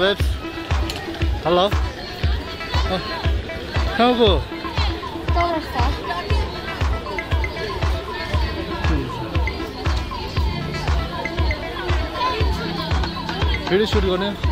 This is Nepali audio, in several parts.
Hello, babes. Hello. Oh. 형구. 또 왔어. 별리 소리 거네.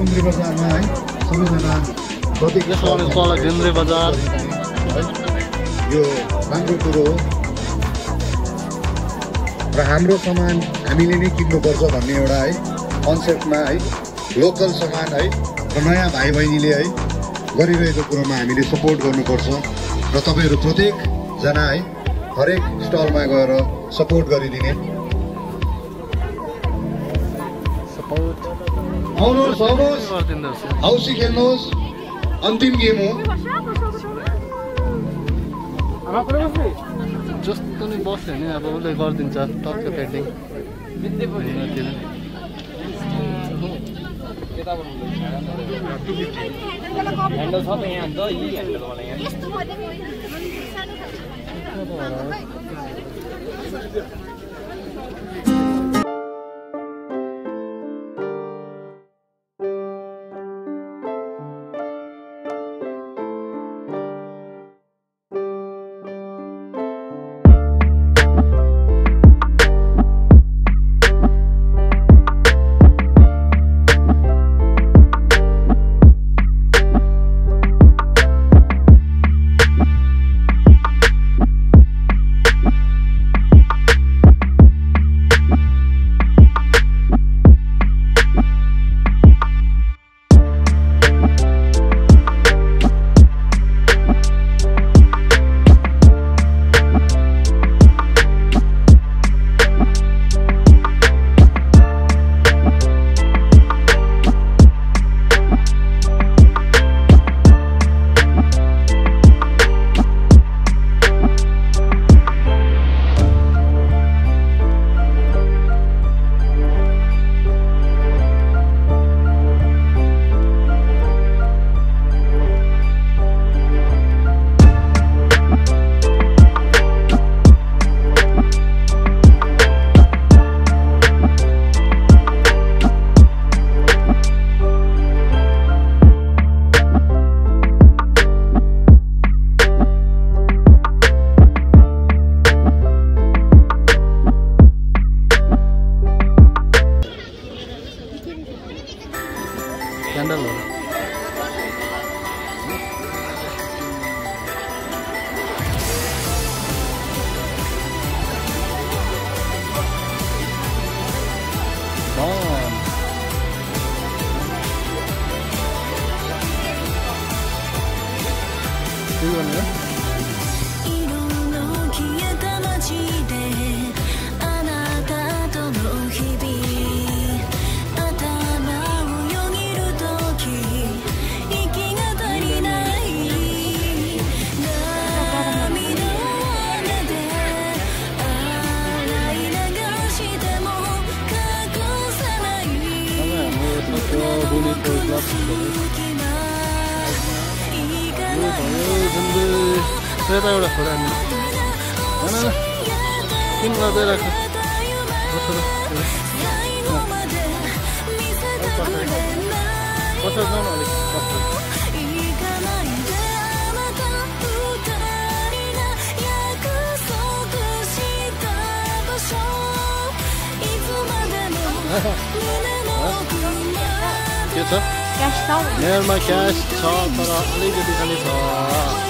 Kundri बजारमा है। सबैजना तल बजार। है यो राम्रो कुरो हो। र हाम्रो सामान हामीले नै किन्नुपर्छ भन्ने एउटा है कन्सेप्टमा है लोकल सामान है र नयाँ भाइ बहिनीले है गरिरहेको कुरोमा हामीले सपोर्ट गर्नुपर्छ। र तपाईँहरू प्रत्येकजना है हरेक स्टलमा गएर सपोर्ट गरिदिने। आउनुहोस् आउनुहोस् औसी खेल्नुहोस् अन्तिम गेम हो जस्तो नि बस्यो भने अब उसले गरिदिन्छ टक्क पेन्टिङ ह्यान्डल छ त यहाँ अन्त यी ह्यान्डलवाला यहाँ एउटा एउटा छोरा किन नदै राख कसरी जाउँ अलिक के छ मेरोमा क्यास छ तर अलिकति खालि छ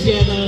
together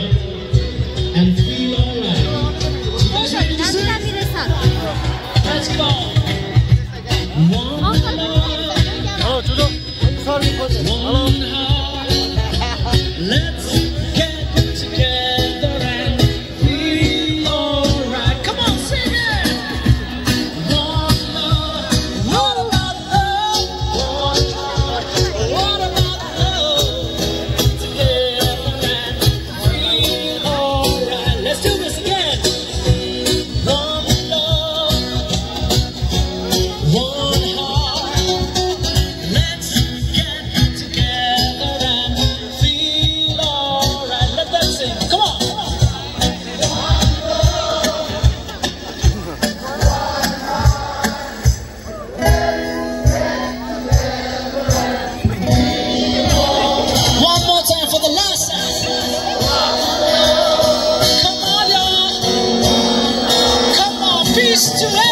to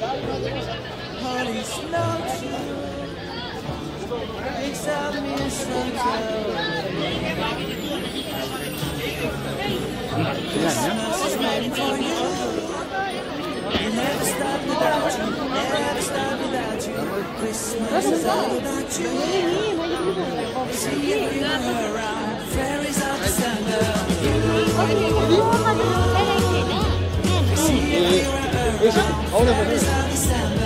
Holy smokes, it's a mistletoe. Christmas is waiting for you. You never stop without you, never stop without you. Christmas is all about you. See you around, fairies are the thunder. See everyone आफ्नो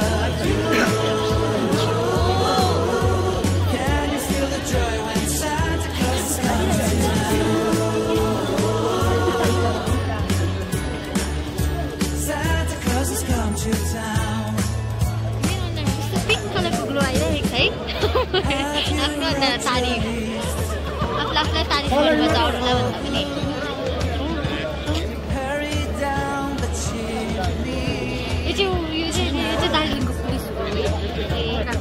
तारिफ आफूले आफूलाई तारिफ गर्नुपर्छ अरूलाई भन्दा पनि चाहिँ यो चाहिँ यो चाहिँ दार्जिलिङको पुलिस हो तपाईँ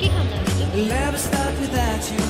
के खान्छ के खान्छ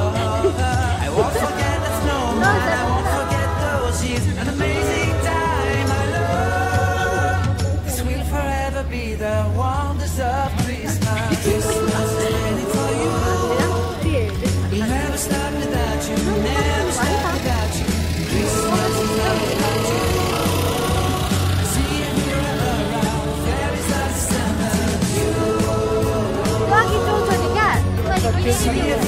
is an amazing time. I love this will forever be the one, deserved Christmas. Christmas waiting for you. You never stop without you. Never stop without you. Christmas you.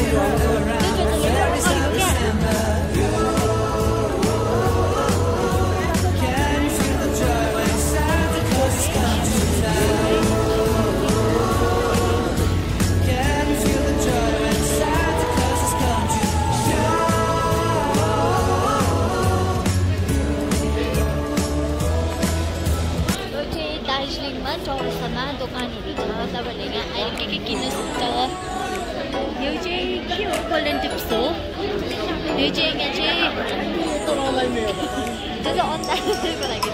यो चाहिँ के हो गोल्डन टिप्स हो यो चाहिँ यहाँ चाहिँ त्यो चाहिँ अन्दाजको लागि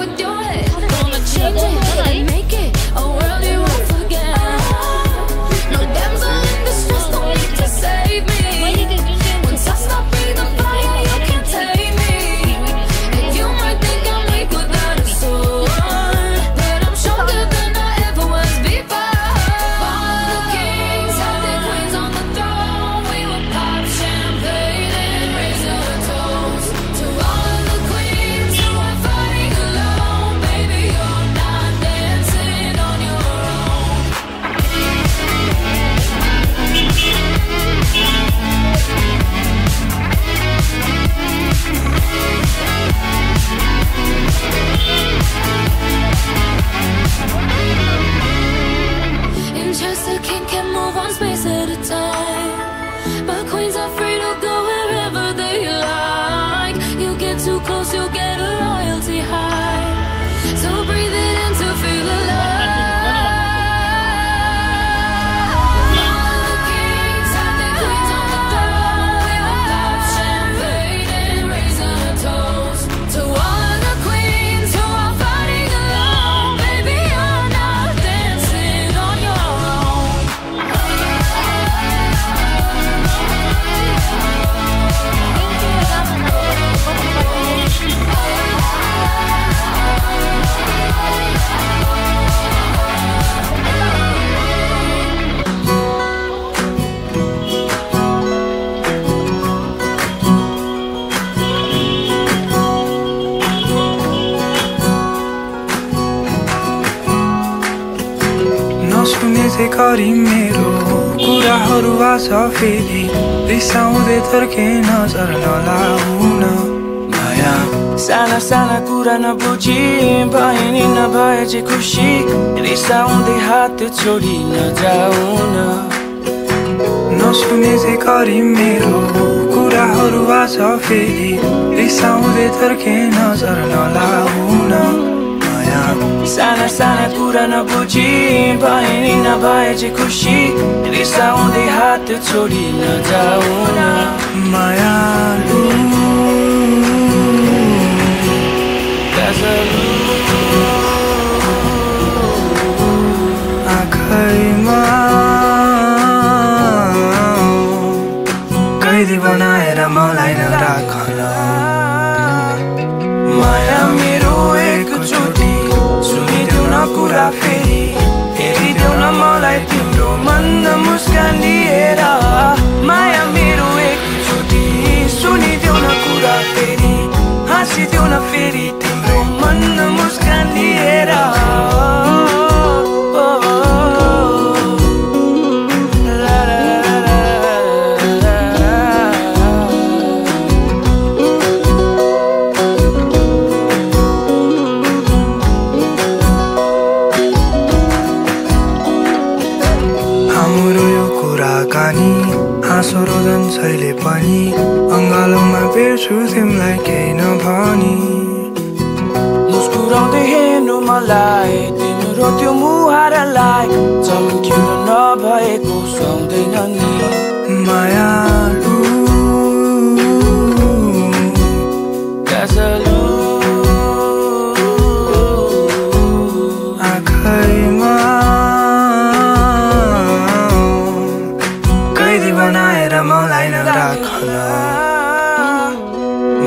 with your head. Gonna change गरी मेरो कुराहरू आछ फेरि। रिसाउँदै तर्के नजर नलाउन। माया साना साना कुरा नबुझी बहिनी नभए चाहिँ खुसी। रिसाउँदै हात छोडी नजाउन। नसुने चाहिँ गरी मेरो कुराहरू आछ फेरि। रिसाउँदै तर्के नजर नलाउन। साना साना कुरा नबुझी भए नि नभए चाहिँ खुसी रिसाउँदै हात छोडी नजाऊ मायालु आँखैमा कैदी बनाएर मलाई नराखन फेरि। हेरिदेऊ न मलाई तिम्रो मन्द मुस्कान लिएर। माया मेरो एकचोटि सुनिदेऊ न कुरा फेरि हाँसिदेऊ न फेरि तिम्रो मन्द मुस्कान लिएर।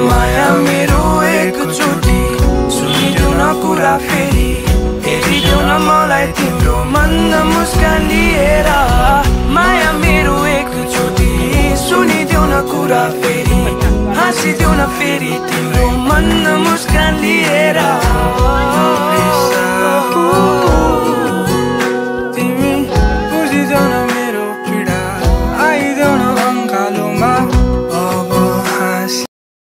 माया मेरो एकचोटि सुनिदेऊ न कुरा फेरि हेरिदेऊ न मलाई तिम्रो मन्द मुस्कान लिएर माया मेरो एकचोटि सुनिदेऊ न कुरा फेरि हाँसिदेऊ न फेरि तिम्रो manna muskandira. Oh, oh.